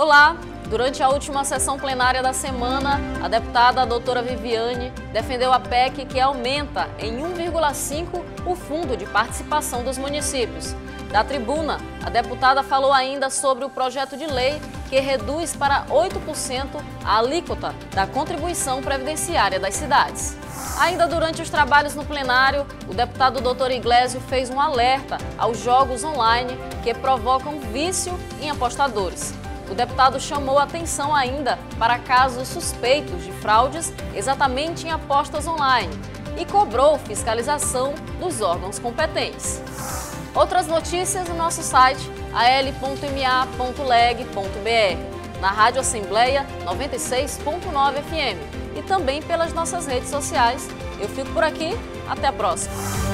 Olá! Durante a última sessão plenária da semana, a deputada doutora Viviane defendeu a PEC que aumenta em 1,5 o fundo de participação dos municípios. Da tribuna, a deputada falou ainda sobre o projeto de lei que reduz para 8% a alíquota da contribuição previdenciária das cidades. Ainda durante os trabalhos no plenário, o deputado Dr. Iglesio fez um alerta aos jogos online que provocam vício em apostadores. O deputado chamou atenção ainda para casos suspeitos de fraudes exatamente em apostas online e cobrou fiscalização dos órgãos competentes. Outras notícias no nosso site al.ma.leg.br, na Rádio Assembleia 96.9 FM e também pelas nossas redes sociais. Eu fico por aqui, até a próxima.